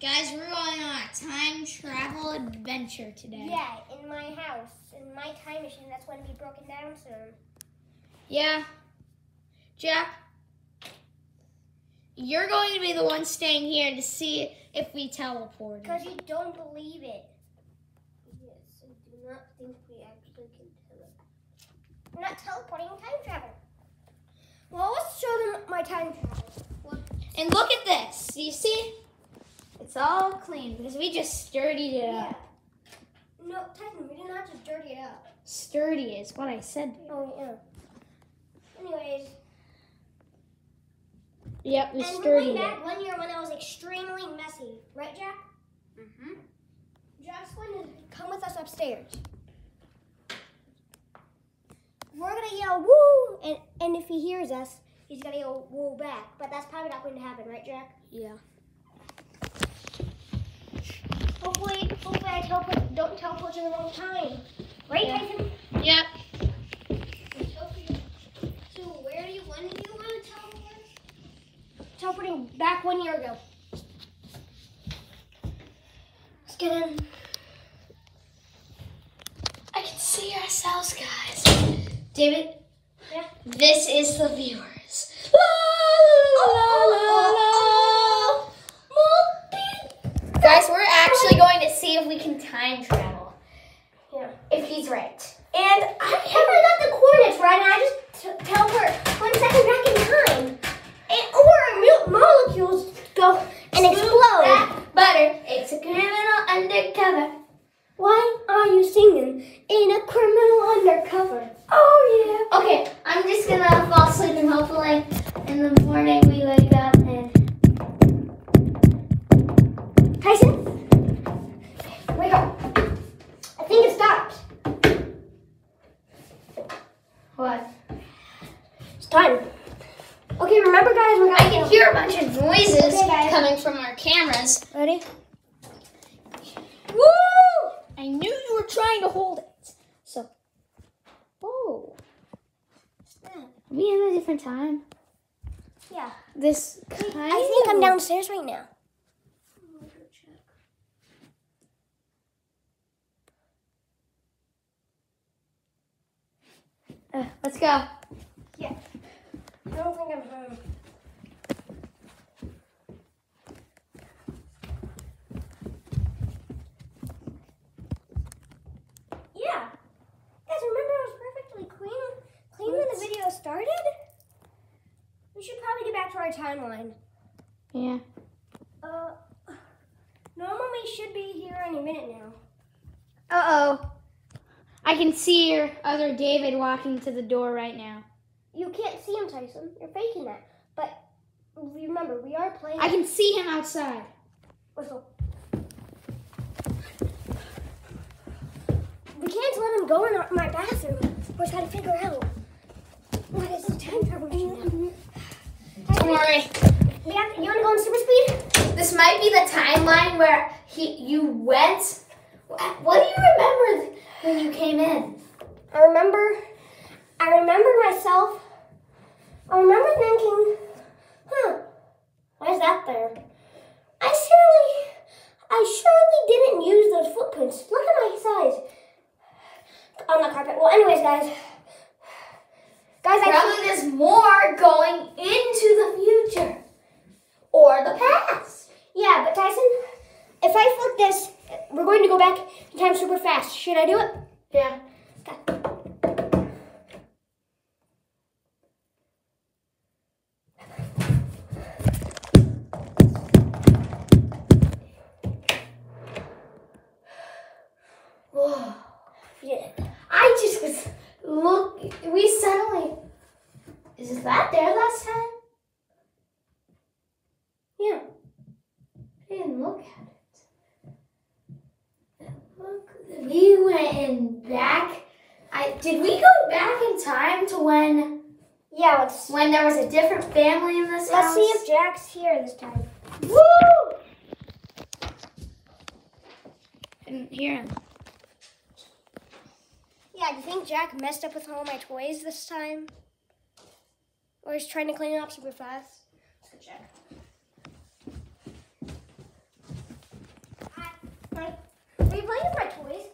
Guys, we're going on a time travel adventure today. Yeah, in my house, in my time machine. That's going to be broken down soon. Yeah. Jack, you're going to be the one staying here to see if we teleport. Because you don't believe it. Yes, I do not think we actually can teleport. We're not teleporting time travel. Well, let's show them my time travel. And look at this. Do You see? It's all clean because we just sturdied it Yeah. up. No, Tyson, we did not just dirty it up. Sturdy is what I said. Oh, yeah. Anyways, Yep, we and we sturdied went it. back one year when it was extremely messy. Right, Jack? Mm-hmm. Jack's going to come with us upstairs. We're gonna yell woo, and, and if he hears us, he's gonna yell woo back. But that's probably not going to happen, right, Jack? Yeah. Hopefully, hopefully I teleport, don't teleport to the time. Right, Yeah. Tyson? Yep. So where do you, when do you want to teleport? Teleporting back one year ago. Let's get in. I can see ourselves, guys. David, Yeah. this is the viewers. La, la, la, la, la. Guys, we're actually going to see if we can time travel. He's right. And I never got the coordinates right, and I just t- teleport one second back in time. And or mo- molecules go and explode. Butter, it's a criminal undercover. Why are you singing in a criminal undercover? Oh yeah. Okay, I'm just gonna fall asleep and hopefully in the morning we wake up guys, we're I can hear a bunch of noises Okay, coming from our cameras. Ready? Woo! I knew you were trying to hold it. So, whoa. Are we in a different time? Yeah. This kind I think I'm downstairs right now. Uh, let's go. I don't think I'm home. Yeah. Guys, remember it was perfectly clean, clean when the video started? We should probably get back to our timeline. Yeah. Uh, normally should be here any minute now. Uh oh. I can see your other David walking to the door right now. You can't see him, Tyson. You're faking that. But remember, we are playing. I can see him outside. Whistle. We can't let him go in our- my bathroom. We're trying to figure out what is the time travel Don't worry. You want to go in super speed? This might be the timeline where he you went. What do you remember when you came in? I remember. I remember myself. I remember thinking, huh, why is that there? I surely, I surely didn't use those footprints. Look at my size on the carpet. Well, anyways, guys. Guys, I Probably there's more going into the future or the past. Yeah, but Tyson, if I flip this, we're going to go time super fast. Should I do it? Yeah. Whoa. Yeah. I just was look. We suddenly. Is that there last time? Yeah. I didn't look at we went in back. I did we go back in time to when? Yeah, let's. When there was a different family in this let's house. Let's see if Jack's here this time. Woo! I didn't hear him. Yeah, do you think Jack messed up with all my toys this time? Or he's trying to clean it up super fast? Let's check. Hi. Hi. Are you playing with my toys?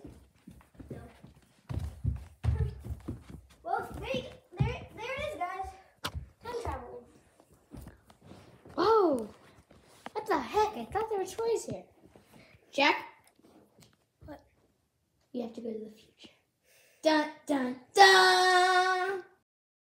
More toys here. Jack? What? You have to go to the future. Dun, dun, dun!